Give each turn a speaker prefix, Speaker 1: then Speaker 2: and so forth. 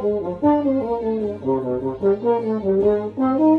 Speaker 1: うん。